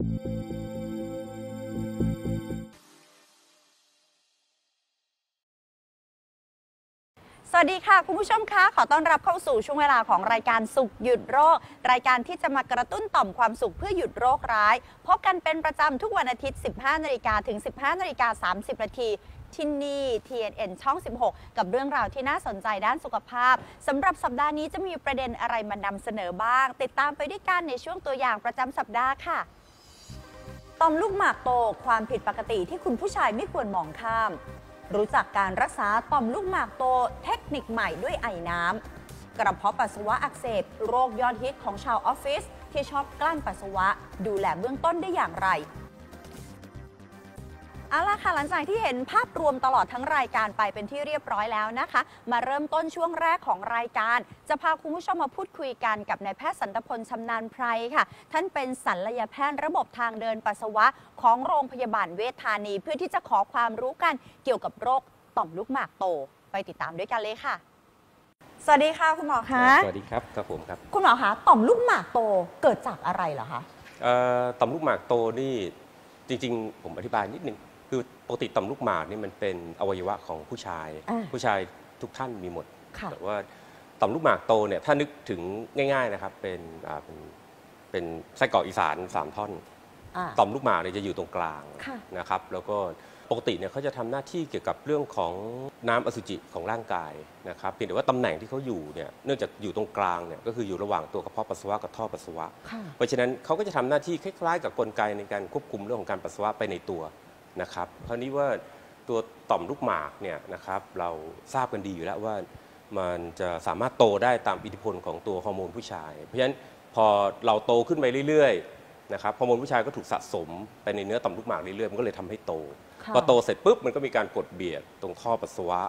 สวัสดีค่ะ คุณผู้ชมคะขอต้อนรับเข้าสู่ช่วงเวลาของรายการสุขหยุดโรค รายการที่จะมากระตุ้นต่อมความสุขเพื่อหยุดโรคร้าย พบกันเป็นประจำทุกวันอาทิตย์ 15นาฬิกาถึง 15นาฬิกา30นาทีที่นี่ TNN ช่อง 16 กับเรื่องราวที่น่าสนใจด้านสุขภาพสำหรับสัปดาห์นี้จะมีประเด็นอะไรมานำเสนอบ้าง ติดตามไปด้วยกันในช่วงตัวอย่างประจำสัปดาห์ค่ะ ต่อมลูกหมากโตความผิดปกติที่คุณผู้ชายไม่ควรมองข้าม รู้จักการรักษาต่อมลูกหมากโตเทคนิคใหม่ด้วยไอน้ำ กระเพาะปัสสาวะอักเสบ โรคยอดฮิตของชาวออฟฟิศที่ชอบกลั้นปัสสาวะ ดูแลเบื้องต้นได้อย่างไร เอาล่ะค่ะหลังจากที่เห็นภาพรวมตลอดทั้งรายการไปเป็นที่เรียบร้อยแล้วนะคะ มาเริ่มต้นช่วงแรกของรายการ จะพาคุณผู้ชมมาพูดคุยกันกับนายแพทย์สันตพลชำนาญไพรค่ะ ท่านเป็นศัลยแพทย์ระบบทางเดินปัสสาวะของโรงพยาบาลเวชธานี เพื่อที่จะขอความรู้กันเกี่ยวกับโรคต่อมลูกหมากโต ไปติดตามด้วยกันเลยค่ะ สวัสดีค่ะคุณหมอคะสวัสดีครับครับผมครับคุณหมอคะต่อมลูกหมากโตเกิดจากอะไรเหรอคะเอ่อต่อมลูกหมากโตนี่จริง ๆ ผมอธิบายนิดนึง คือปกติต่อมลูกหมากนี่มันเป็นอวัยวะของผู้ชาย อ่าผู้ชายทุกท่านมีหมด ค่ะ แต่ว่าต่อมลูกหมากโตเนี่ยถ้านึกถึงง่าย ๆนะครับ เป็นอ่าเป็นเป็นไส้กรอกอีสานสามท่อน อ่า ต่อมลูกหมากเนี่ยจะอยู่ตรงกลางค่ะ นะครับ แล้วก็ปกติเนี่ยเขาจะทำหน้าที่เกี่ยวกับเรื่องของน้ำอสุจิของร่างกายนะครับเพียงแต่ว่าตำแหน่งที่เขาอยู่เนี่ยเนื่องจากอยู่ตรงกลางเนี่ยก็คืออยู่ระหว่างตัวกระเพาะปัสสาวะกับท่อปัสสาวะ ค่ะ เพราะฉะนั้นเขาก็จะทำหน้าที่คล้ายๆ กับกลไกในการควบคุมเรื่องของการปัสสาวะไปในตัว นะครับคราวนี้ว่าตัวต่อมลูกหมากเนี่ยนะครับเราทราบกันดีอยู่แล้วว่ามันจะสามารถโตได้ตามอิทธิพลของตัวฮอร์โมนผู้ชาย เพราะฉะนั้นพอเราโตขึ้นไปเรื่อยๆนะครับฮอร์โมนผู้ชายก็ถูกสะสมไปในเนื้อต่อมลูกหมากเรื่อยๆมันก็เลยทำให้โตค่ะพอโตเสร็จปุ๊บมันก็มีการกดเบียดตรงท่อปัสสาวะ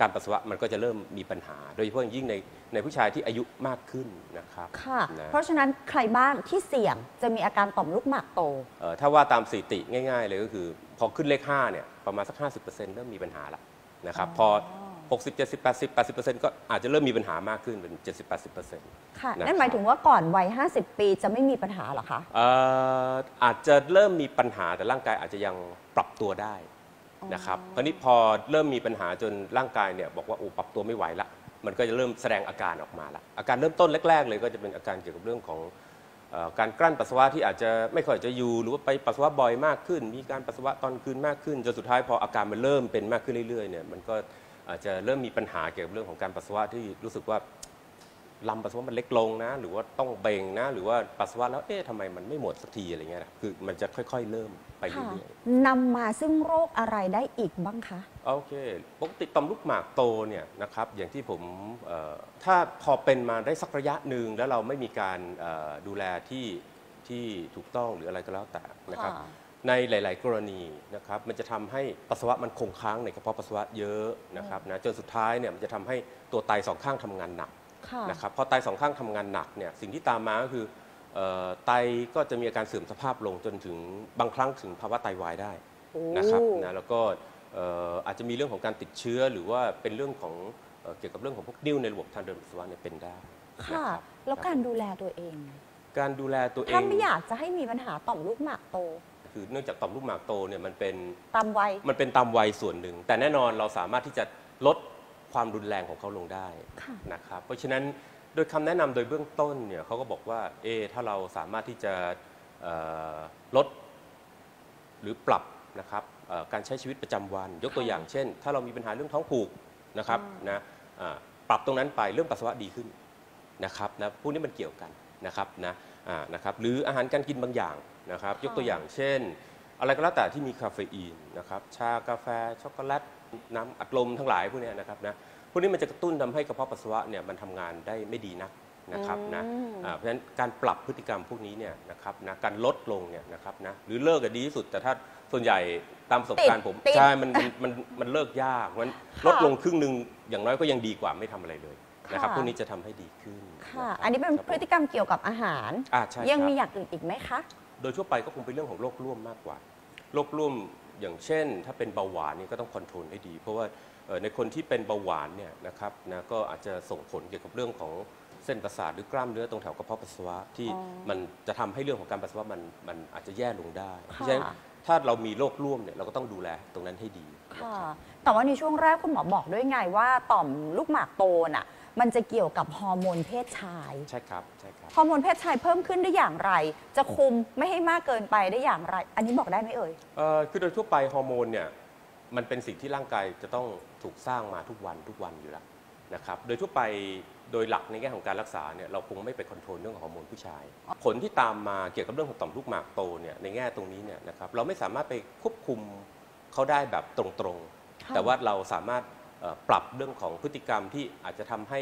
การปัสสาวะมันก็จะเริ่มมีปัญหา โดยเฉพาะอย่างยิ่งในในผู้ชายที่อายุมากขึ้นนะครับค่ะนะเพราะฉะนั้นใครบ้างที่เสี่ยงจะมีอาการต่อมลูกหมากโตเอ่อถ้าว่าตามสถิติง่าย ๆ เลยก็คือ พอขึ้นเลข5เนี่ยประมาณสัก 50%เริ่มมีปัญหาละนะครับพอ 60 70 80 80 ก็อาจจะเริ่มมีปัญหามากขึ้นเป็น 70 80 ค่ะนะครับนั่นหมายถึงว่าก่อนวัย 50 ปีจะไม่มีปัญหาเหรอคะ เอ่ออาจจะเริ่มมีปัญหาแต่ร่างกายอาจจะยังปรับตัวได้นะครับคราวนี้พอเริ่มมีปัญหาจนร่างกายเนี่ยบอกว่าโอ้ปรับตัวไม่ไหวละ มันก็จะเริ่มแสดงอาการออกมาละอาการเริ่มต้นแรก ๆ เลยก็จะเป็นอาการเกี่ยวกับเรื่องของเอ่อ การกลั้นปัสสาวะที่อาจจะไม่ค่อยจะอยู่ หรือว่าไปปัสสาวะบ่อยมากขึ้น มีการปัสสาวะตอนคืนมากขึ้นจนสุดท้ายพออาการมันเริ่มเป็นมากขึ้นเรื่อยๆเนี่ยมันก็อาจจะเริ่มมีปัญหาเกี่ยวกับเรื่องของการปัสสาวะที่รู้สึกว่าลำปัสสาวะมันเล็กลงนะ หรือว่าต้องเบ่งนะ หรือว่าปัสสาวะแล้วเอ๊ะทำไมมันไม่หมดสักทีอะไรเงี้ยนะคือมันจะค่อยๆเริ่มไปเรื่อยๆนำมาซึ่งโรคอะไรได้อีกบ้างคะ โอเคปกติต่อมลูกหมากโตเนี่ยนะครับอย่างที่ผมเอ่อถ้าพอเป็นมาได้สักระยะหนึ่งแล้วเราไม่มีการเอ่อดูแลที่ที่ถูกต้องหรืออะไรก็แล้วแต่นะครับค่ะในหลาย ๆ กรณีนะครับมันจะทำให้ปัสสาวะมันคงค้างในกระเพาะปัสสาวะเยอะนะครับนะจนสุดท้ายเนี่ยมันจะทำให้ตัวไตสองข้างทำงานหนักค่ะนะครับพอไตสองข้างทำงานหนักเนี่ยสิ่งที่ตามมาก็คือเอ่อไตก็จะมีอาการเสื่อมสภาพลงจนถึงบางครั้งถึงภาวะไตวายได้โอ้นะครับนะแล้วก็เอ่ออาจจะมีเรื่องของการติดเชื้อ หรือว่าเป็นเรื่องของเอ่อเกี่ยวกับเรื่องของพวกนิ่วในระบบทางเดินปัสสาวะเนี่ยเป็นได้ค่ะนะครับแล้วการดูแลตัวเอง การดูแลตัวเอถ้างไม่อยากจะให้มีปัญหาต่อมลูกหมากโต คือเนื่องจากต่อมลูกหมากโตเนี่ยมันเป็นตามวัยมันเป็นตามวัยส่วนหนึ่ง แต่แน่นอนเราสามารถที่จะลดความรุนแรงของเขาลงได้ค่ะนะครับเพราะฉะนั้นโดยคำแนะนำโดยเบื้องต้นเนี่ยเขาก็บอกว่าเอะถ้าเราสามารถที่จะเอ่อลดหรือปรับ นะครับเอ่อการใช้ชีวิตประจำวัน ยกตัวค่ะอย่างเช่น ถ้าเรามีปัญหาเรื่องท้องผูกนะครับอืมนะอ่าปรับตรงนั้นไปเรื่องปัสสาวะดีขึ้นนะครับนะพวกนี้มันเกี่ยวกันนะครับนะอ่านะครับหรืออาหารการกินบางอย่างนะครับ ยกตัวอย่างเช่น อะไรก็แล้วแต่ที่มีคาเฟอีนนะครับชากาแฟช็อกโกแลตน้ำอัดลมทั้งหลายพวกเนี้ยนะครับนะพวกนี้มันจะกระตุ้นทำให้กระเพาะปัสสาวะเนี่ยมันทำงานได้ไม่ดีนักนะครับนะอืมอ่าเพราะฉะนั้นการปรับพฤติกรรมพวกนี้เนี่ยนะครับนะการลดลงเนี่ยนะครับนะหรือเลิกก็ดีที่สุดแต่ถ้า ส่วนใหญ่ตามประสบการณ์ผม ติดใช่ มันมันมันมันเลิกยากมันค่ะลดลงครึ่งหนึ่งอย่างน้อยก็ยังดีกว่าไม่ทำอะไรเลยนะครับค่ะ พวกนี้จะทำให้ดีขึ้นค่ะะครับอันนี้เป็นครับพฤติกรรมเกี่ยวกับอาหาร อ่าใช่ยังครับ มีอย่างอื่นอีกไหมคะ โดยทั่วไปก็คงเป็นเรื่องของโรคร่วมมากกว่า โรคร่วมอย่างเช่น ถ้าเป็นเบาหวานนี่ก็ต้องคอนโทรลให้ดี เพราะว่าเอ่อในคนที่เป็นเบาหวานเนี่ยนะครับนะก็อาจจะส่งผลเกี่ยวกับเรื่องของเส้นประสาทหรือกล้ามเนื้อตรงแถวกระเพาะปัสสาวะที่อ๋อมันจะทำให้เรื่องของการปัสสาวะมันมันอาจจะแย่ลงได้ เพค่ะราะฉะนั้น ถ้าเรามีโรคร่วมเนี่ยเราก็ต้องดูแลตรงนั้นให้ดีนะค่ะครับแต่ว่าในช่วงแรกคุณหมอบอกด้วยไงว่าต่อมลูกหมากโตน่ะ มันจะเกี่ยวกับฮอร์โมนเพศชาย ใช่ครับใช่ครับ ฮอร์โมนเพศชายเพิ่มขึ้นได้อย่างไร จะคุมไม่ให้มากเกินไปได้อย่างไร อันนี้บอกได้ไหมเอ่ย เอ่อคือโดยทั่วไปฮอร์โมนเนี่ยมันเป็นสิ่งที่ร่างกายจะต้องถูกสร้างมาทุกวันทุกวันอยู่แล้วนะครับ โดยทั่วไป โดยหลักในแง่ของการรักษาเนี่ยเราคงไม่ไปคอนโทรลเรื่องของฮอร์โมนผู้ชาย ผลที่ตามมาเกี่ยวกับเรื่องของต่อมลูกหมากโตเนี่ยในแง่ตรงนี้เนี่ยนะครับเราไม่สามารถไปควบคุมเขาได้แบบตรงค่ะๆแต่ว่าเราสามารถเอ่อปรับเรื่องของพฤติกรรมที่อาจจะทำให้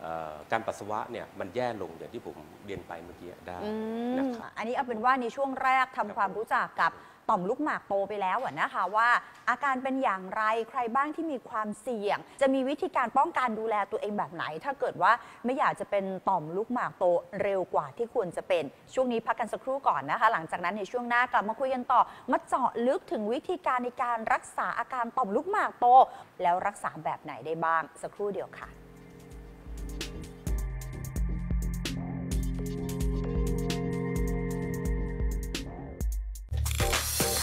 เอ่อการปัสสาวะเนี่ยมันแย่ลงอย่างที่ผมเรียนไปเมื่อกี้ได้อืนะมครับอันนี้เอาเป็นว่าในช่วงแรกทำความรู้จักกับ ต่อมลูกหมากโตไปแล้วนะคะว่า อาการเป็นอย่างไรใครบ้างที่มีความเสี่ยง จะมีวิธีการป้องกันดูแลตัวเองแบบไหน ถ้าเกิดว่าไม่อยากจะเป็นต่อมลูกหมากโตเร็วกว่าที่ควรจะเป็นช่วงนี้พักกันสักครู่ก่อนนะคะ หลังจากนั้นในช่วงหน้ากลับมาคุยกันต่อมาเจาะลึกถึงวิธีการในการรักษาอาการต่อมลูกหมากโต แล้วรักษาแบบไหนได้บ้างสักครู่เดียวค่ะ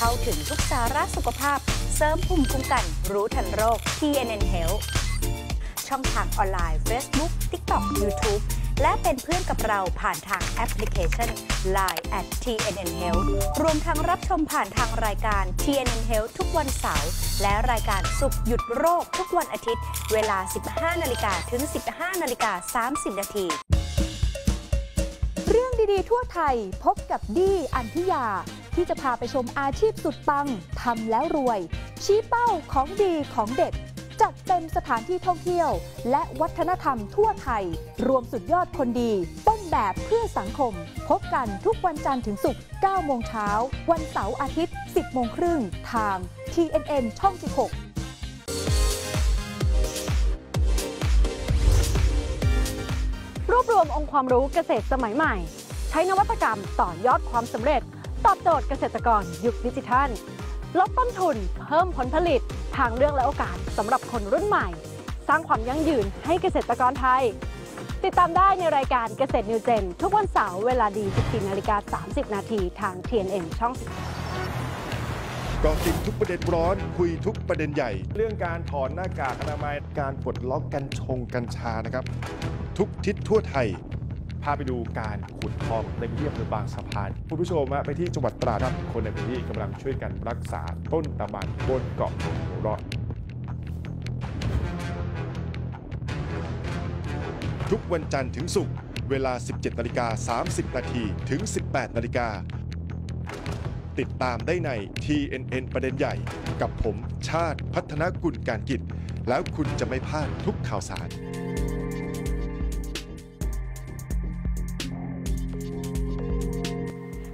เข้าถึงทุกสาระสุขภาพ เสริมภูมิคุ้มกันรู้ทันโรค TNN Health ช่องทางออนไลน์ Facebook TikTok YouTube และเป็นเพื่อนกับเราผ่านทางแอปพลิเคชัน Line at TNN Health รวมทั้งรับชมผ่านทางรายการ TNN Health ทุกวันเสาร์และรายการสุขหยุดโรคทุกวันอาทิตย์ เวลา 15 นาฬิกาถึง 15 นาฬิกา 30 นาที ดีๆ ทั่วไทยพบกับดี้อันทิยา ที่จะพาไปชมอาชีพสุดปังทำแล้วรวย ชี้เป้าของดีของเด็ด จัดเต็มสถานที่ท่องเที่ยว และวัฒนธรรมทั่วไทย รวมสุดยอดคนดี ต้นแบบเพื่อสังคม พบกันทุกวันจันทร์ถึงศุกร์9โมงเช้า วันเสาร์อาทิตย์ 10โมงครึ่งทาง TNN ช่อง 16รวบรวมองค์ความรู้เกษตรสมัยใหม่ ใช้นวัตกรรมต่อยอดความสำเร็จ ตอบโจทย์เกษตรกรยุคดิจิทัล ลดต้นทุน เพิ่มผลผลิต ทางเลือกและโอกาสสำหรับคนรุ่นใหม่ สร้างความยั่งยืนให้เกษตรกรไทย ติดตามได้ในรายการเกษตรนิวเจน ทุกวันเสาร์เวลาดี 14นาฬิกา30 นาทีทาง TNN ช่องกาะติดทุกประเด็นร้อน คุยทุกประเด็นใหญ่ เรื่องการถอนหน้ากากอนามัยการปลดล็อกกัญชงกัญชานะครับ ทุกทิศทั่วไทย พาไปดูการขุดทองในพื้นที่อำเภอบางสะพานคุณผู้ชมไปที่จังหวัดตราดครับคนในพื้นที่กำลังช่วยกันรักษาต้นตะบันบนเกาะหัวเรอดทุกวันจันทร์ถึงศุกร์เวลา 17นาฬิกา30 นาทีถึง 18นาฬิกาติดตามได้ใน TNN ประเด็นใหญ่กับผมชาติพัฒนกุลการกิจ แล้วคุณจะไม่พลาดทุกข่าวสาร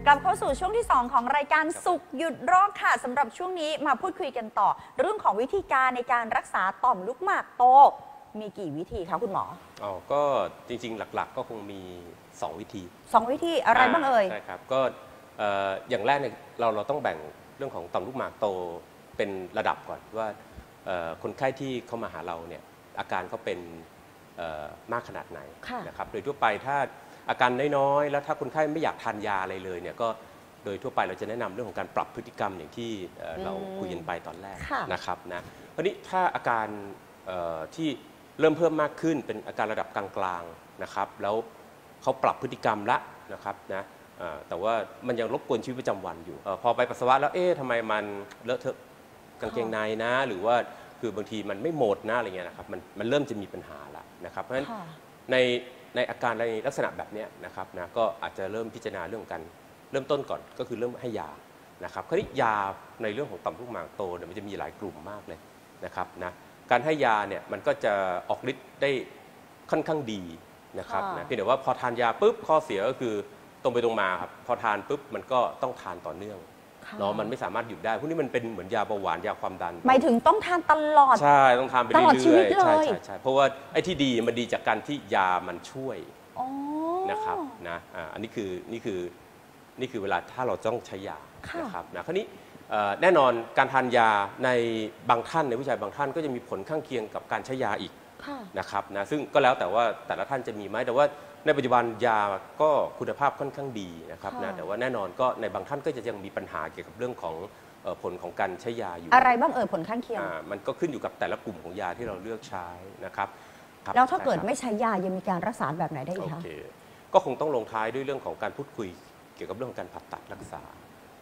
กลับเข้าสู่ช่วงที่ 2 ของรายการสุขหยุดโรคค่ะสำหรับช่วงนี้มาพูดคุยกันต่อ เรื่องของวิธีการในการรักษาต่อมลูกหมากโต มีกี่วิธีคะคุณหมอ อ๋อ ก็จริงๆ หลักๆ ก็คงมี 2 วิธี 2 วิธีอะไรบ้างเอ่ยใช่ครับ ก็เอ่ออย่างแรกเนี่ยเราเราต้องแบ่งเรื่องของต่อมลูกหมากโตเป็นระดับก่อนว่าเอ่อคนไข้ที่เข้ามาหาเราเนี่ยอาการเขาเป็นเอ่อมากขนาดไหนค่ะ นะครับ โดยทั่วไปถ้า อาการน้อยๆ แล้วถ้าคนไข้ไม่อยากทานยาอะไรเลยเนี่ยก็โดยทั่วไปเราจะแนะนำเรื่องของการปรับพฤติกรรมอย่างที่เอ่อเราคุยกันไปตอนแรกค่ะนะครับนะคราวนี้ถ้าอาการเอ่อที่เริ่มเพิ่มมากขึ้นเป็นอาการระดับกลางๆนะครับแล้วเขาปรับพฤติกรรมละนะครับนะเอ่อแต่ว่ามันยังรบกวนชีวิตประจำวันอยู่เออพอไปปัสสาวะแล้วเอ๊ะทำไมมันเลอะเทอะกางเกงในนะ หรือว่าคือบางทีมันไม่หมดนะอะไรเงี้ยนะครับมันมันเริ่มจะมีปัญหาละนะครับเพราะฉะนั้นค่ะใน ในอาการในลักษณะแบบเนี้ยนะครับนะก็อาจจะเริ่มพิจารณาเรื่องการเริ่มต้นก่อนก็คือเริ่มให้ยานะครับคราวนี้ยาในเรื่องของต่อมลูกหมากโตเนี่ยมันจะมีหลายกลุ่มมากเลยนะครับนะการให้ยาเนี่ยมันก็จะออกฤทธิ์ได้ค่อนข้างดีนะครับค่ะนะเพียงแต่ว่าพอทานยาปุ๊บข้อเสียก็คือตรงไปตรงมาครับพอทานปุ๊บมันก็ต้องทานต่อเนื่องค่ะ เนาะมันไม่สามารถหยุดได้พวกนี้มันเป็นเหมือนยาเบาหวานยาความดัน หมายถึงต้องทานตลอด ใช่ต้องทานไปตลอดชีวิเรื่ตอยๆใช่เลยใช่ใช่เพราะว่าไอ้ที่ดีมันดีจากการที่ยามันช่วยอ๋อนะครับนะอ่าอันนี้คือนี่คือนี่คือเวลาถ้าเราต้องใช้ยาค่ะนะครับนะคราวนี้เอ่อแน่นอนการทานยาในบางท่านในผู้ชายบางท่านก็จะมีผลข้างเคียงกับการใช้ยาอีกค่ะนะครับนะซึ่งก็แล้วแต่ว่าแต่ละท่านจะมีไหมแต่ว่า ในปัจจุบันยาก็คุณภาพค่อนข้างดีนะครับนะค่ะแต่ว่าแน่นอนก็ในบางท่านก็จะยังมีปัญหาเกี่ยวกับเรื่องของเอ่อผลของการใช้ยาอยู่ อะไรบ้างเอ่ยผลข้างเคียงอ่ามันก็ขึ้นอยู่กับแต่ละกลุ่มของยาที่เราเลือกใช้นะครับครับแล้วถ้าเกิดใช่ครับไม่ใช้ยายังมีการรักษาแบบไหนได้อีโอกคะเคก็คงต้องลงท้ายด้วยเรื่องของการพูดคุยเกี่ยวกับเรื่องของการผ่าตัดรักษา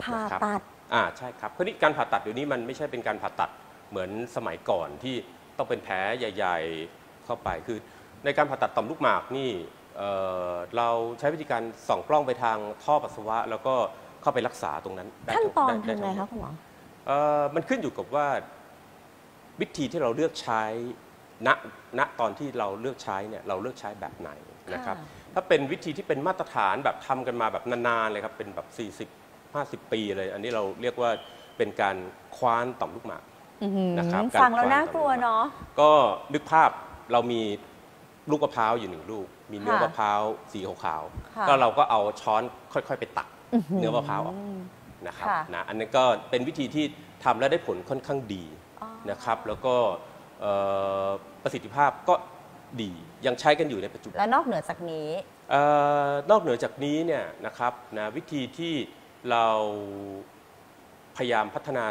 ผ่านะครับตัดอ่าใช่ครับเพราะนี่การผ่าตัดเดี๋ยวนี้มันไม่ใช่เป็นการผ่าตัดเหมือนสมัยก่อนที่ต้องเป็นแผลใหญ่ ๆเข้าไปคือ ในการผ่าตัดต่อมลูกหมากนี่ เอ่อเราใช้วิธีการส่องกล้องไปทางท่อปัสสาวะ แล้วก็เข้าไปรักษาตรงนั้นได้ขั้นตอนด้ทำไงทั้หมคะดคุณหมอเอ่อมันขึ้นอยู่กับว่าวิธีที่เราเลือกใช้ณณตอนที่เราเลือกใช้เนี่ยเราเลือกใช้แบบไหนนะครับค่ะถ้าเป็นวิธีที่เป็นมาตรฐานแบบทำกันมาแบบนานๆเลยครับเป็นแบบ 40 50 ปีเลย อันนี้เราเรียกว่าเป็นการคว้านต่อมลูกหมากอื้อหือนะครับฟังแล้วการน่ากลัวเนาะก็นึกภาพเรามีลูกมะพร้าวอยู่หนึ่งลูก มีเนื้อค่ะมะพร้าวสีขาวค่ะ ๆก็เราก็เอาช้อนค่อยๆ ไปตักอื้อหือเนื้อมะพร้าวออกนะครับค่ะ นะอันนั้นก็เป็นวิธีที่ทำแล้วได้ผลค่อนข้างดีอ๋อ นะครับ แล้วก็เอ่อประสิทธิภาพก็ดียังใช้กันอยู่ในปัจจุบัน และนอกเหนือจากนี้ เออนอกเหนือจากนี้เนี่ยนะครับนะวิธีที่เราพยายามพัฒนา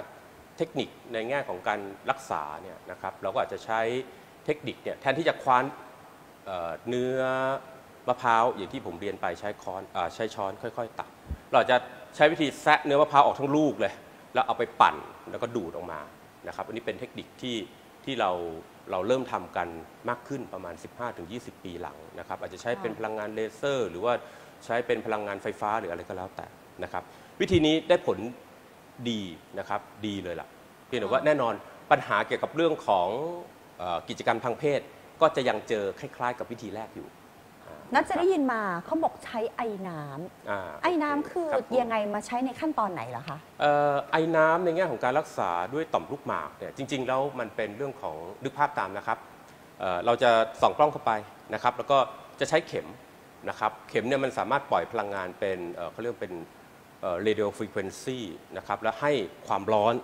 เทคนิคในแง่ของการรักษาเนี่ยนะครับเราก็อาจจะใช้เทคนิคเนี่ยแทนที่จะคว้าน เนื้อมะพร้าวอย่างที่ผมเรียนไปใช้ค้อนอใช้ช้อนค่อย ๆ ตัก เราจะใช้วิธีแซะเนื้อมะพร้าวออกทั้งลูกเลย แล้วเอาไปปั่นแล้วก็ดูดออกมานะครับอันนี้เป็นเทคนิคที่ที่เราเราเริ่มทำกันมากขึ้นประมาณ 15-20 ปีหลังนะครับอาจจะใช้เป็นพลังงานเลเซอร์ หรือว่าใช้เป็นพลังงานไฟฟ้าหรืออะไรก็แล้วแต่นะครับ วิธีนี้ได้ผลดีนะครับดีเลยล่ะเพียงแต่ว่าแน่นอนปัญหาเกี่ยวกับเรื่องของอกิจกรรมทางเพศ ก็จะยังเจอคล้าย ๆ กับวิธีแรกอยู่อ่านัดจะได้ยินมาเขาบอกใช้ไอ้น้ำอ่าไอ้น้ำคือรับผม ยังไงมาใช้ในขั้นตอนไหนล่ะคะ เอ่อไอ้น้ำในแง่ของการรักษาด้วยต่อมลูกหมากเนี่ยจริง ๆ แล้วมันเป็นเรื่องของนึกภาพตามนะครับเอ่อเราจะส่องกล้องเข้าไปนะครับ แล้วก็จะใช้เข็มนะครับ เข็มเนี่ยมันสามารถปล่อยพลังงานเป็นเอ่อเขาเรียกว่าเป็นเอ่อ radio frequency นะครับ แล้วให้ความร้อน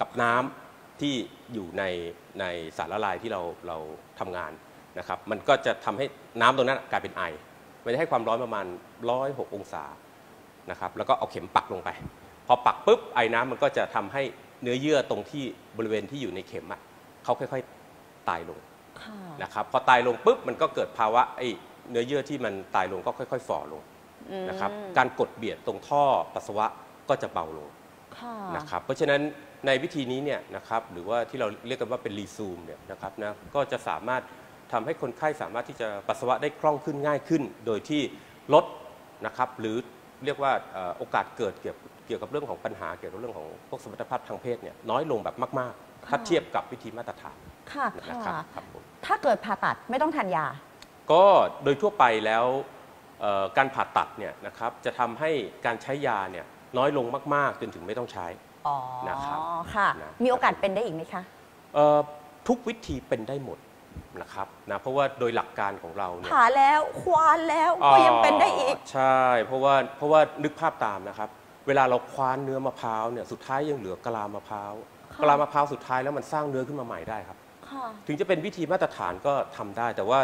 กับน้ำ ที่อยู่ในในสารละลายที่เราเราทำงานนะครับ มันก็จะทำให้น้ำตรงนั้นกลายเป็นไอ มันจะให้ความร้อนประมาณ 106 องศานะครับ แล้วก็เอาเข็มปักลงไป พอปักปุ๊บไอ้น้ำมันก็จะทำให้เนื้อเยื่อตรงที่บริเวณที่อยู่ในเข็มอะเขาค่อยๆตายลงค่ะนะครับพอตายลงปุ๊บมันก็เกิดภาวะไอ้เนื้อเยื่อที่มันตายลงก็ค่อย ๆ ฝ่อลงนะครับ การกดเบียดตรงท่อปัสสาวะก็จะเบาลงค่ะนะครับ เพราะฉะนั้น ในวิธีนี้เนี่ยนะครับหรือว่าที่เราเรียกกันว่าเป็นรีซูมเนี่ยนะครับนะก็จะสามารถทำให้คนไข้สามารถที่จะปัสสาวะได้คล่องขึ้นง่ายขึ้น โดยที่ลดนะครับหรือเรียกว่าเอ่อโอกาสเกิดเกี่ยวเกี่ยวกับเรื่องของปัญหาเกี่ยวกับเรื่องของพวกสมรรถภาพทางเพศเนี่ยน้อยลงแบบมากๆ ถ้าเทียบกับวิธีมาตรฐานค่ะนะครับค่ะครับผมถ้าเกิดผ่าตัดไม่ต้องทานยา ก็โดยทั่วไปแล้วเอ่อการผ่าตัดเนี่ยนะครับจะทำให้การใช้ยาเนี่ยน้อยลงมาก ๆ จนถึงไม่ต้องใช้ อ๋อนะครับค่ะ นะ มีโอกาสเป็นได้อีกไหมคะ เอ่อทุกวิธีเป็นได้หมดนะครับนะเพราะว่าโดยหลักการของเราเนี่ยผ่าแล้วควานแล้วก็ยังเป็นได้อีก ใช่ เพราะว่าเพราะว่านึกภาพตามนะครับ เวลาเราคว้านเนื้อมะพร้าวเนี่ยสุดท้ายยังเหลือกะลามะพร้าวค่ะ กะลามะพร้าวสุดท้ายแล้วมันสร้างเนื้อขึ้นมาใหม่ได้ครับ ค่ะ ถึงจะเป็นวิธีมาตรฐานก็ทำได้ แต่ว่า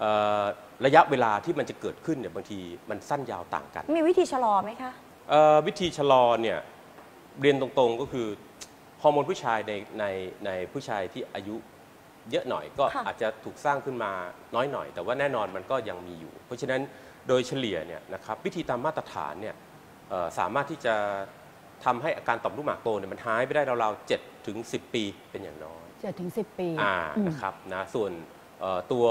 เอ่อระยะเวลาที่มันจะเกิดขึ้นเนี่ยบางทีมันสั้นยาวต่างกันมีวิธีชะลอไหมคะ เอ่อวิธีชะลอเนี่ย เรียนตรงๆก็คือฮอร์โมนผู้ชายในในในผู้ชายที่อายุเยอะหน่อยก็ค่ะอาจจะถูกสร้างขึ้นมาน้อยหน่อย แต่ว่าแน่นอนมันก็ยังมีอยู่ เพราะฉะนั้นโดยเฉลี่ยเนี่ยนะครับวิธีตามมาตรฐานเนี่ยเอ่อสามารถที่จะทำให้อาการต่อมลูกหมากโตเนี่ยมันหายไปได้ราวๆ7ถึง10 ปีเป็นอย่างน้อยเจ็ดถึงสิบปีอ่านะครับนะส่วนเอ่อตัว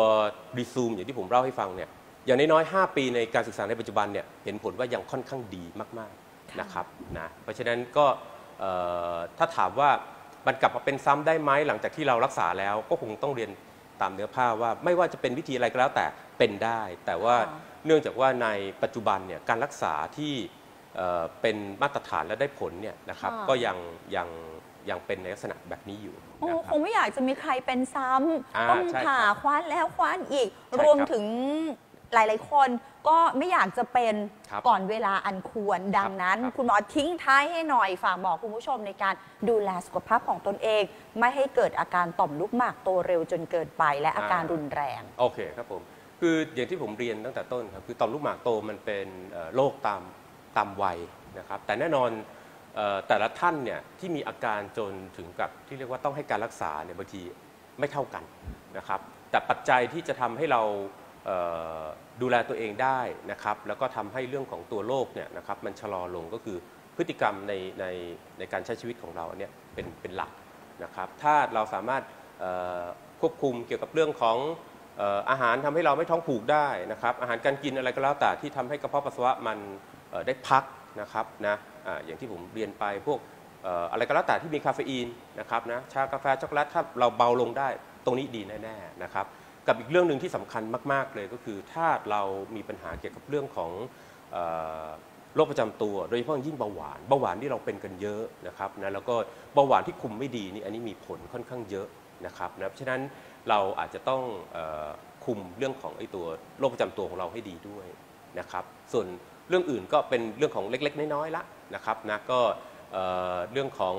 รีซูมอย่างที่ผมเล่าให้ฟังเนี่ยอย่างน้อยๆ5ปีในการศึกษาในปัจจุบันเนี่ยเห็นผลว่ายังค่อนข้างดีมากๆ นะครับนะเพราะฉะนั้นก็เอ่อถ้าถามว่ามันกลับมาเป็นซ้ำได้ไหมหลังจากที่เรารักษาแล้วก็คงต้องเรียนตามเนื้อผ้าว่าไม่ว่าจะเป็นวิธีอะไรก็แล้วแต่เป็นได้ แต่ว่าค่ะเนื่องจากว่าในปัจจุบันเนี่ยการรักษาที่เอ่อเป็นมาตรฐานและได้ผลเนี่ยนะครับก็ยังยังยังเป็นในลักษณะแบบนี้อยู่โอ้นะคครับงไม่อยากจะมีใครเป็นซ้อ่าำต้องใช่ครับผ่าคว้านแล้วคว้านอีกใช่ครับรวมถึง หลาย ๆ คนก็ไม่อยากจะเป็นครับก่อนเวลาอันควร ดังนั้น ครับคุณหมอทิ้งท้ายให้หน่อยฝากบอกคุณผู้ชมในการดูแลสุขภาพของตนเอง ไม่ให้เกิดอาการต่อมลูกหมากโตเร็วจนเกินไป และอาการรุนแรง โอเคครับผม คืออย่างที่ผมเรียนตั้งแต่ต้นครับ คือต่อมลูกหมากโตมันเป็นเอ่อโรคตามตามวัยนะครับ แต่แน่นอนเอ่อแต่ละท่านเนี่ยที่มีอาการจนถึงกับที่เรียกว่าต้องให้การรักษาเนี่ยบางทีไม่เท่ากันนะครับ แต่ปัจจัยที่จะทำให้เราเอ่อ ดูแลตัวเองได้นะครับ แล้วก็ทำให้เรื่องของตัวโรคเนี่ยนะครับมันชะลอลงก็คือพฤติกรรมในในในการใช้ชีวิตของเราเนี่ยเป็นเป็นหลักนะครับ ถ้าเราสามารถควบคุมเกี่ยวกับเรื่องของอาหารทำให้เราไม่ท้องผูกได้นะครับ อาหารการกินอะไรก็แล้วแต่ที่ทำให้กระเพาะปัสสาวะมันได้พักนะครับนะอาอย่างที่ผมเรียนไปพวกอะไรก็แล้วแต่ที่มีคาเฟอีนนะครับนะชากาแฟช็อกโกแลตถ้าเราเบาลงได้ตรงนี้ดีแน่ๆนะครับ กับอีกเรื่องหนึ่งที่สำคัญมาก ๆ เลยก็คือถ้าเรามีปัญหาเกี่ยวกับเรื่องของโรคประจำตัว โดยเฉพาะยิ่งเบาหวานเบาหวานที่เราเป็นกันเยอะนะครับนะแล้วก็เบาหวานที่คุมไม่ดีนี่อันนี้มีผลค่อนข้างเยอะนะครับนะเพราะฉะนั้นเราอาจจะต้องออคุมเรื่องของไอ้ตัวโรคประจำตัวของเราให้ดีด้วยนะครับ ส่วนเรื่องอื่นก็เป็นเรื่องของเล็ก ๆ น้อยๆละนะครับนะก็เรื่องของ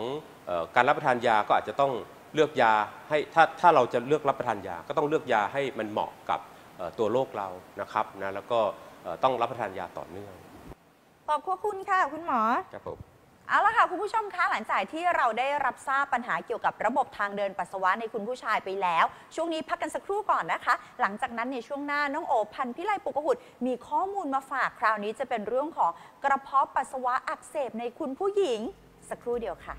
ออการรับประทานยาก็อาจจะต้อง เลือกยาให้ถ้าถ้าเราจะเลือกรับประทานยา ก็ต้องเลือกยาให้มันเหมาะกับเอ่อตัวโรคเรานะครับนะแล้วก็เอ่อต้องรับประทานยาต่อเนื่องขอบคุณค่ะคุณหมอครับผมเอาละค่ะคุณผู้ชมคะหลังจากที่เราได้รับทราบปัญหาเกี่ยวกับระบบทางเดินปัสสาวะในคุณผู้ชายไปแล้ว ช่วงนี้พักกันสักครู่ก่อนนะคะ หลังจากนั้นในช่วงหน้าน้องโอพันธ์พิไลปุกหุดมีข้อมูลมาฝากคราวนี้จะเป็นเรื่องของกระเพาะปัสสาวะอักเสบในคุณผู้หญิงสักครู่เดียวค่ะ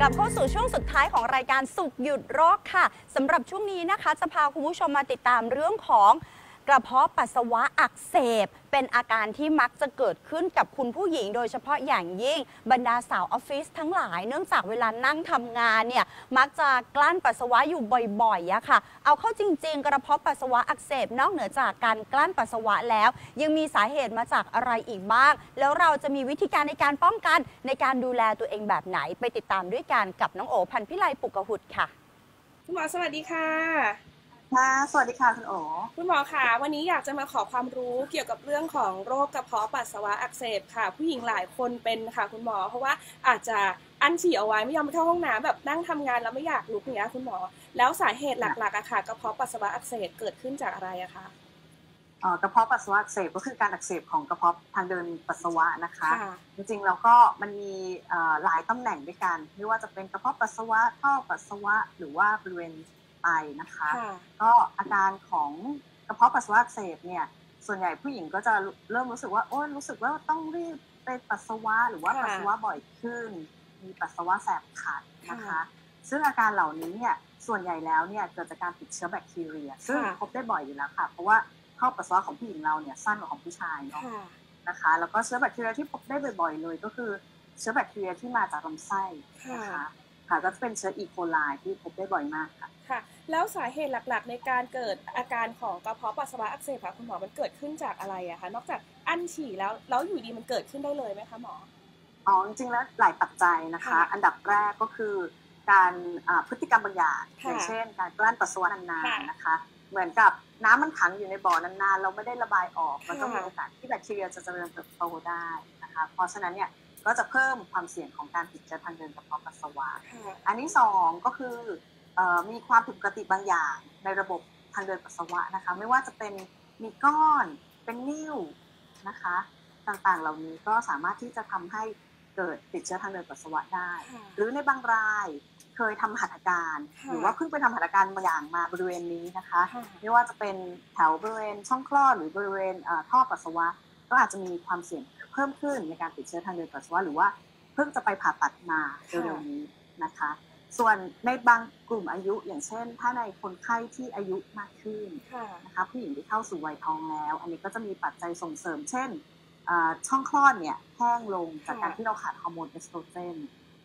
กลับเข้าสู่ช่วงสุดท้ายของรายการสุขหยุดโรคค่ะสำหรับช่วงนี้นะคะจะพาคุณผู้ชมมาติดตามเรื่องของ กระเพาะปัสสาวะอักเสบ เป็นอาการที่มักจะเกิดขึ้นกับคุณผู้หญิง โดยเฉพาะอย่างยิ่งบรรดาสาวออฟฟิศทั้งหลาย เนื่องจากเวลานั่งทำงานเนี่ยมักจะกลั้นปัสสาวะอยู่บ่อยๆอะค่ะ เอาเข้าจริง ๆ กระเพาะปัสสาวะอักเสบนอกเหนือจากการกลั้นปัสสาวะแล้ว ยังมีสาเหตุมาจากอะไรอีกบ้าง แล้วเราจะมีวิธีการในการป้องกันในการดูแลตัวเองแบบไหนไปติดตามด้วยกันกับน้องโอพันพิไลปุกหุดค่ะคุณหมอสวัสดีค่ะ ค่ะ สวัสดีค่ะคุณโอคุณหมอค่ะวันนี้อยากจะมาขอความรู้เกี่ยวกับเรื่องของโรคกระเพาะปัสสาวะอักเสบค่ะ ผู้หญิงหลายคนเป็นค่ะ คุณหมอ เพราะว่าอาจจะอั้นฉี่เอาไว้ไม่ยอมไปเข้าห้องน้ำแบบนั่งทำงานแล้วไม่อยากลุกอย่างเงี้ยคุณหมอ แล้วสาเหตุหลักๆอะค่ะกระเพาะปัสสาวะอักเสบเกิดขึ้นจากอะไรอะคะเอ่อกระเพาะปัสสาวะอักเสบก็คือการอักเสบของกระเพาะทางเดินปัสสาวะนะคะค่ะจริงๆแล้วก็มันมีเอ่อหลายตำแหน่งด้วยกันไม่ว่าจะเป็นกระเพาะปัสสาวะท่อปัสสาวะหรือว่าบริเวณ ไตนะคะค่ะก็อาการของกระเพาะปัสสาวะอักเสบเนี่ยส่วนใหญ่ผู้หญิงก็จะเริ่มรู้สึกว่าโอ้ยรู้สึกว่าต้องรีบไปปัสสาวะหรือว่าค่ะปัสสาวะบ่อยขึ้น มีปัสสาวะแสบขัดนะคะค่ะซึ่งอาการเหล่านี้เนี่ยส่วนใหญ่แล้วเนี่ยเกิดจากการติดเชื้อแบคทีเรีย ซึ่งค่ะพบได้บ่อยอยู่แล้วค่ะ เพราะว่าท่อปัสสาวะของผู้หญิงเราเนี่ยสั้นกว่าของผู้ชายเนาะค่ะนะคะ แล้วก็เชื้อแบคทีเรียที่พบได้บ่อยๆเลยก็คือเชื้อแบคทีเรียที่มาจากลำไส้นะคะ ค่ะ ก็จะเป็นเชื้ออีโคไลที่พบได้บ่อยมากค่ะค่ะ แล้วสาเหตุหลักๆ ในการเกิดอาการของกระเพาะปัสสาวะอักเสบค่ะคุณหมอมันเกิดขึ้นจากอะไรอะคะนอกจากอั้นฉี่แล้วแล้วอยู่ดีมันเกิดขึ้นได้เลยไหมคะหมออ๋อจริงๆแล้วหลายปัจจัยนะคะค่ะอันดับแรกก็คือการอ่าพฤติกรรมบางอย่างค่ะอย่างเช่น การกลั้นปัสสาวะนานค่ะๆนะคะ เหมือนกับน้ำมันขังอยู่ในบ่อนานๆ เราไม่ได้ระบายออก มันก็ค่ะมีโอกาสที่แบคทีเรียจะเจริญเติบโตได้นะคะ เพราะฉะนั้นเนี่ย ก็จะเพิ่มความเสี่ยงของการติดเชื้อทางเดินกระเพาะปัสสาวะค่ะอันที่สองก็คือเอ่อมีความผิดปกติบางอย่างในระบบทางเดินปัสสาวะนะคะ ไม่ว่าจะเป็นมีก้อนเป็นนิ่วนะคะ ต่างๆเหล่านี้ก็สามารถที่จะทำให้เกิดติดเชื้อทางเดินปัสสาวะได้ค่ะหรือในบางรายเคยทำหัตถการค่ะหรือว่าเพิ่งไปทำหัตถการบางอย่างมาบริเวณนี้นะคะค่ะไม่ว่าจะเป็นแถวบริเวณช่องคลอดหรือบริเวณเอ่อท่อปัสสาวะ ก็อาจจะมีความเสี่ยง เพิ่มขึ้นในการติดเชื้อทางเดินปัสสาวะหรือว่าเพิ่งจะไปผ่าตัดมาเร็วๆนี้นะคะ ส่วนในบางกลุ่มอายุอย่างเช่น ถ้าในคนไข้ที่อายุมากขึ้นค่ะนะคะผู้หญิงที่เข้าสู่วัยทองแล้ว อันนี้ก็จะมีปัจจัยส่งเสริม เช่นอ่าช่องคลอดเนี่ยแห้งลงจากการค่ะที่เราขาดฮอร์โมนเอสโตรเจน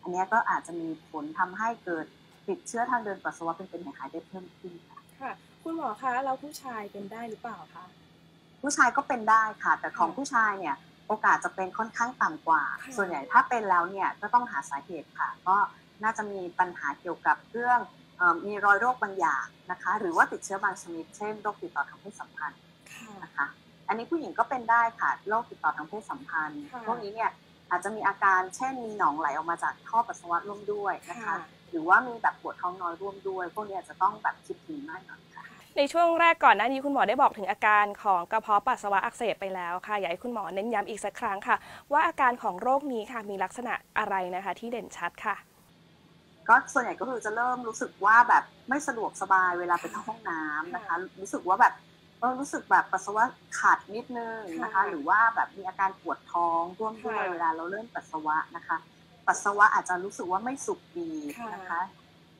อันเนี้ยก็อาจจะมีผลทำให้เกิดติดเชื้อทางเดินปัสสาวะเป็นเป็นหายๆได้เพิ่มขึ้นค่ะค่ะ คุณหมอคะเราผู้ชายเป็นได้หรือเปล่าคะผู้ชายก็เป็นได้ค่ะ แต่ของค่ะผู้ชายเนี่ย โอกาสจะเป็นค่อนข้างต่ำกว่าค่ะส่วนใหญ่ถ้าเป็นแล้วเนี่ยก็ต้องหาสาเหตุค่ะ ก็น่าจะมีปัญหาเกี่ยวกับเรื่องเอ่อมีรอยโรคบางอย่างนะคะ หรือว่าติดเชื้อบางชนิด เช่นโรคติดต่อทางเพศสัมพันธ์ค่ะนะคะ อันนี้ผู้หญิงก็เป็นได้ค่ะโรคติดต่อทางเพศสัมพันธ์ค่ะพวกนี้เนี่ยอาจจะมีอาการเช่นมีหนองไหลออกมาจากท่อปัสสาวะร่วมด้วยนะคะค่ะหรือว่ามีแบบปวดท้องน้อยร่วมด้วย พวกนี้อาจจะต้องแบบคิดถึงมากหน่อยค่ะ ในช่วงแรกก่อนหน้านี้คุณหมอได้บอกถึงอาการของกระเพาะปัสสาวะอักเสบไปแล้วค่ะอยากให้คุณหมอเน้นย้ำอีกสักครั้งค่ะ ว่าอาการของโรคนี้ค่ะมีลักษณะอะไรนะคะที่เด่นชัดค่ะ ก็ส่วนใหญ่ก็คือจะเริ่มรู้สึกว่าแบบไม่สะดวกสบายเวลาไปเข้าห้องน้ำนะคะ รู้สึกว่าแบบเออรู้สึกแบบปัสสาวะขาดนิดนึงนะคะค่ะหรือว่าแบบมีอาการปวดท้องร่วมด้วยค่ะเวลาเราเริ่มปัสสาวะนะคะ ปัสสาวะอาจจะรู้สึกว่าไม่สุกดีนะคะ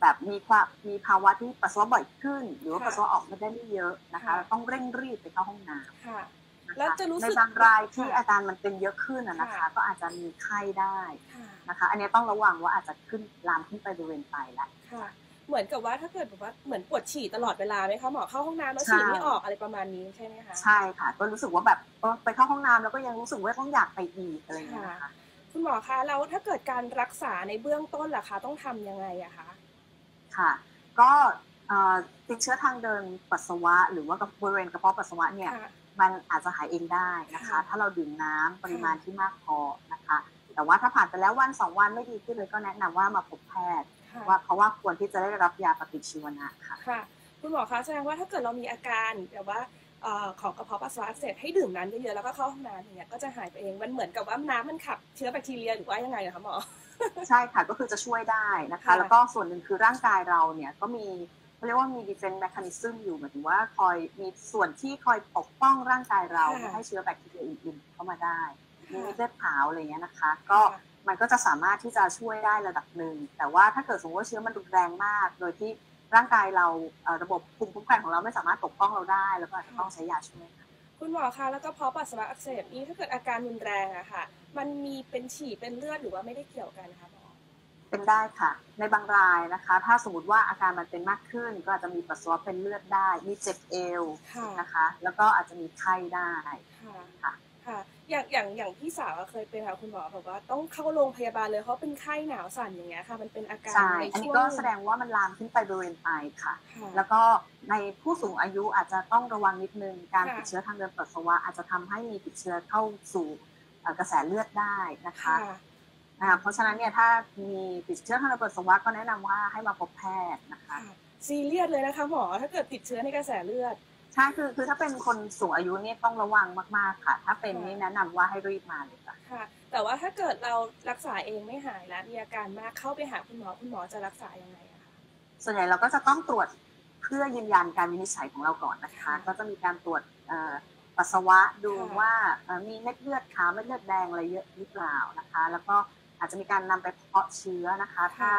แบบมีความมีภาวะที่ปัสสาวะบ่อยขึ้น หรือว่าค่ะปัสสาวะออกไม่ได้ไม่เยอะนะคะค่ะต้องเร่งรีบไปเข้าห้องน้ำค่ะนคแล้วจะรู้สึกในบางรายที่ค่ะอาการมันเป็นเยอะขึ้นอะนะคะค่ะก็อาจจะมีไข้ได้ค่ะนะคะ อันนี้ต้องระวังว่าอาจจะขึ้นลามขึ้นไปบริเวณไตแล้วค่ะเหมือนกับว่าถ้าเกิดแบบว่าเหมือนปวดฉี่ตลอดเวลาไหมคะหมอเข้าห้องน้ำแล้วใช่ฉี่ไม่ออกอะไรประมาณนี้ใช่ไหมคะใช่ค่ะ ก็รู้สึกว่าแบบเออไปเข้าห้องน้ำแล้วก็ยังรู้สึกว่าต้องอยากไปอีกอะไรอย่างเงี้ยนะคะคุณหมอคะแล้วถ้าเกิดการรักษาในเบื้องต้นล่ะคะ ต้องทำยังไงอะคะ ค่ะ ก็เอ่อติดเชื้อทางเดินปัสสาวะ หรือว่ากับบริเวณกระเพาะปัสสาวะเนี่ยค่ะมันอาจจะหายเองได้นะคะค่ะถ้าเราดื่มน้ำปริมาณที่มากพอนะคะ แต่ว่าถ้าผ่านไปแล้ววันสองวันไม่ดีขึ้นเลยก็แนะนำว่ามาพบแพทย์ค่ะว่าเพราะว่าควรที่จะได้รับยาปฏิชีวนะค่ะค่ะคุณหมอคะแสดงว่าถ้าเกิดเรามีอาการแบบว่าเอ่อของกระเพาะปัสสาวะอักเสบให้ดื่มน้ำเยอะๆแล้วก็เข้าห้องน้ำอย่างเงี้ยก็จะหายไปเองมันเหมือนกับว่าน้ำมันขับเชื้อแบคทีเรียหรือว่ายังไงอะคะหมอ ใช่ค่ะก็คือจะช่วยได้นะคะค่ะแล้วก็ส่วนหนึ่งคือร่างกายเราเนี่ยก็มีเขาเรียกว่ามี defense mechanism อยู่หมายถึงว่าคอยมีส่วนที่คอยปกป้องร่างกายเราไม่ให้เชื้อแบคทีเรียอื่นๆเข้ามาได้มีเม็ดเลือดขาวอะไรอย่างเงี้ยนะคะ ก็มันก็จะสามารถที่จะช่วยได้ระดับหนึ่ง แต่ว่าถ้าเกิดสมมติว่าเชื้อมันรุนแรงมาก โดยที่ร่างกายเราเอ่อระบบภูมิคุ้มกันของเราไม่สามารถปกป้องเราได้ แล้วก็อาจจะต้องใช้ยาช่วยค่ะ คุณหมอคะแล้วก็เพาะปัสสาวะอักเสบนี้ถ้าเกิดอาการรุนแรงอะค่ะ มันมีเป็นฉี่เป็นเลือดหรือว่าไม่ได้เกี่ยวกันนะคะหมอเป็นได้ค่ะ ในบางรายนะคะ ถ้าสมมติว่าอาการมันเป็นมากขึ้น ก็อาจจะมีปัสสาวะเป็นเลือดได้ มีเจ็บเอวค่ะนะคะ แล้วก็อาจจะมีไข้ได้ค่ะค่ะค่ะ อย่างอย่างอย่างพี่สาวอะเคยเป็นค่ะคุณหมอแบบว่าต้องเข้าโรงพยาบาลเลยเพราะเป็นไข้หนาวสั่นอย่างเงี้ยค่ะ มันเป็นอาการใช่ในอันนี้ช่วงก็แสดงว่ามันลามขึ้นไปบริเวณไตค่ะค่ะ แล้วก็ในผู้สูงอายุอาจจะต้องระวังนิดนึงการค่ะติดเชื้อทางเดินปัสสาวะอาจจะทำให้มีติดเชื้อเข้าสู่เอ่อกระแสเลือดได้นะคะค่ะอ่าเพราะฉะนั้นเนี่ยถ้ามีติดเชื้อทางเดินปัสสาวะก็แนะนำว่าให้มาพบแพทย์นะคะค่ะซีเรียสเลยนะคะหมอถ้าเกิดติดเชื้อในกระแสเลือด ใช่คือคือถ้าเป็นคนสูงอายุเนี่ยต้องระวังมากๆค่ะ ถ้าเป็นค่ะนี่แนะนำว่าให้รีบมาเลยค่ะค่ะ แต่ว่าถ้าเกิดเรารักษาเองไม่หายแล้วมีอาการมากเข้าไปหาคุณหมอคุณหมอจะรักษายังไงอะคะส่วนใหญ่เราก็จะต้องตรวจเพื่อยืนยันการวินิจฉัยของเราก่อนนะคะค่ะก็จะมีการตรวจเอ่อปัสสาวะดูค่ะว่าเอ่อมีเม็ดเลือดขาวเม็ดเลือดแดงอะไรเยอะหรือเปล่านะคะ แล้วก็อาจจะมีการนำไปเพาะเชื้อนะคะ ถ้า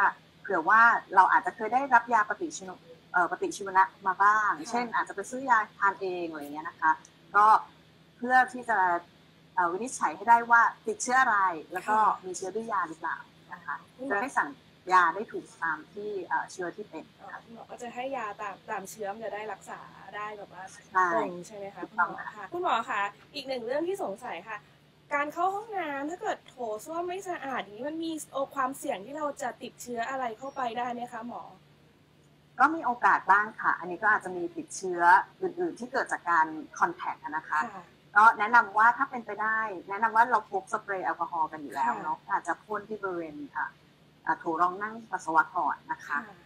เผื่อว่าเราอาจจะเคยได้รับยาปฏิชีวเอ่อ ปฏิชีวนะมาบ้างค่ะเช่น อาจจะไปซื้อยาทานเองอะไรอย่างเงี้ยนะคะ ก็เพื่อที่จะเอ่อวินิจฉัยให้ได้ว่าติดเชื้ออะไร แล้วก็มีเชื้อด้วยยาหรือเปล่านะคะคุณหมจะอได้สั่งยาได้ถูกตามที่เอ่อเชื้อที่เป็นอ๋อคุณหมอก็จะให้ยาตามตามเชื้อมันจะได้รักษาได้แบบว่าใช่ตรงใช่ไหมคะถูคุกณต้หองมอค่ะค่ะคุณหมอคะอีกหนึ่งเรื่องที่สงสัยค่ะ การเข้าห้องน้ำถ้าเกิดโถส้วมไม่สะอาดอย่างนี้มันมีโอความเสี่ยงที่เราจะติดเชื้ออะไรเข้าไปได้ไหมคะหมอ ก็มีโอกาสบ้างค่ะ อันนี้ก็อาจจะมีติดเชื้ออื่น ๆ ที่เกิดจากการคอนแทคนะคะค่ะก็แนะนำว่าถ้าเป็นไปได้ แนะนำว่าเราพกสเปรย์แอลกอฮอล์กันอยู่แล้วค่ะเนาะอาจจะพ่นที่บริเวณอะอะโถรองนั่งปัสสาวะก่อนนะคะค่ะ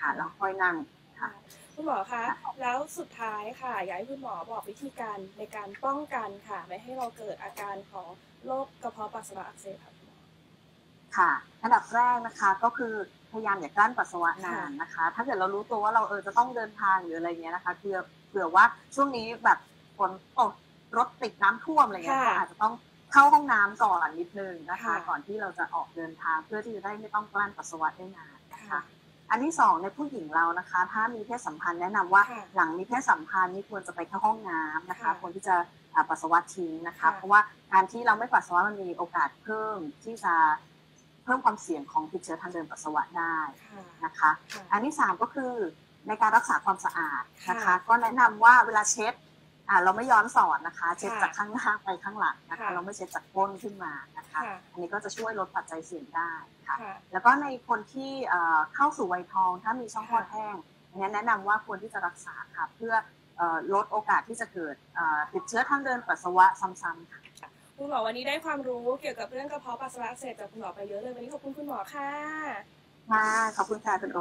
ค่ะแล้วค่อยนั่งค่ะคุณหมอคะแล้วสุดท้ายค่ะอยากให้คุณหมอบอกวิธีการในการป้องกันค่ะ ไม่ให้เราเกิดอาการของโรคกระเพาะปัสสาวะอักเสบค่ะคุณหมอค่ะอันดับแรกนะคะก็คือ พยายามอย่ากลั้นปัสสาวะนานนะคะ ถ้าเกิดเรารู้ตัวว่าเราเออจะต้องเดินทางหรืออะไรเงี้ยนะคะเผื่อเผื่อว่าช่วงนี้แบบฝนตกรถติดน้ำท่วมอะไรเงี้ยค่ะก็อาจจะต้องเข้าห้องน้ำก่อนนิดนึงนะคะค่ะก่อนที่เราจะออกเดินทางเพื่อที่จะได้ไม่ต้องกลั้นปัสสาวะได้นานนะคะค่ะอันที่สองในผู้หญิงเรานะคะ ถ้ามีเพศสัมพันธ์แนะนำว่าค่ะหลังมีเพศสัมพันธ์นี่ควรจะไปเข้าห้องน้ำนะคะค่ะควรที่จะอ่าปัสสาวะทิ้งนะคะค่ะเพราะว่าการที่เราไม่ปัสสาวะมันมีโอกาสเพิ่มที่จะ เพิ่มความเสี่ยงของติดเชื้อทางเดินปัสสาวะได้ค่ะนะคะค่ะอันที่สามก็คือในการรักษาความสะอาดนะคะค่ะก็แนะนำว่าเวลาเช็ดอ่าเราไม่ย้อนสอนนะคะ เช็ดค่ะจากข้างหน้าไปข้างหลังนะคะค่ะเราไม่เช็ดจากก้นขึ้นมานะคะค่ะอันนี้ก็จะช่วยลดปัจจัยเสี่ยงได้ค่ะค่ะแล้วก็ในคนที่เอ่อเข้าสู่วัยทองถ้ามีช่องคลอดค่ะแห้งอันนี้แนะนำว่าควรที่จะรักษาค่ะเพื่อเอ่อลดโอกาสที่จะเกิดเอ่อติดเชื้อทางเดินปัสสาวะซ้ำๆค่ะ คุณหมอวันนี้ได้ความรู้เกี่ยวกับเรื่องกระเพาะปัสสาวะอักเสบจากคุณหมอไปเยอะเลยวันนี้ขอบคุณคุณหมอค่ะค่ะขอบคุณค่ะคุณโอ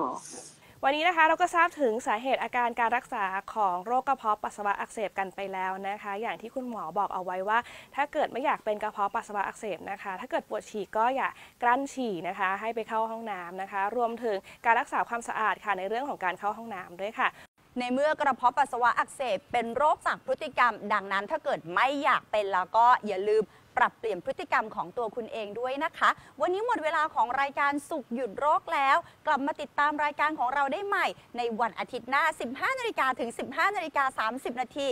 วันนี้นะคะเราก็ทราบถึงสาเหตุอาการการรักษาของโรคกระเพาะปัสสาวะอักเสบกันไปแล้วนะคะ อย่างที่คุณหมอบอกเอาไว้ว่า ถ้าเกิดไม่อยากเป็นกระเพาะปัสสาวะอักเสบนะคะ ถ้าเกิดปวดฉี่ก็อย่ากลั้นฉี่นะคะ ให้ไปเข้าห้องน้ำนะคะ รวมถึงการรักษาความสะอาดค่ะในเรื่องของการเข้าห้องน้ำด้วยค่ะ ในเมื่อกระเพาะปัสสาวะอักเสบเป็นโรคจากพฤติกรรม ดังนั้นถ้าเกิดไม่อยากเป็นแล้วก็อย่าลืมปรับเปลี่ยนพฤติกรรมของตัวคุณเองด้วยนะคะ วันนี้หมดเวลาของรายการสุขหยุดโรคแล้ว กลับมาติดตามรายการของเราได้ใหม่ ในวันอาทิตย์หน้า 15นาฬิกาถึง 15นาฬิกา30นาที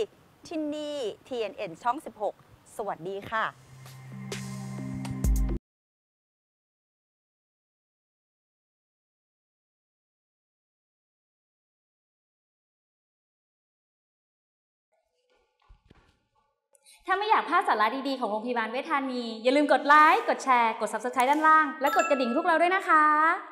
ที่นี่ TNN ช่อง 16 สวัสดีค่ะ ถ้าไม่อยากพลาดสาระดีๆ ของโรงพยาบาลเวชธานี อย่าลืมกดไลค์ กดแชร์ กด Subscribe ด้านล่าง และกดกระดิ่งพวกเราด้วยนะคะ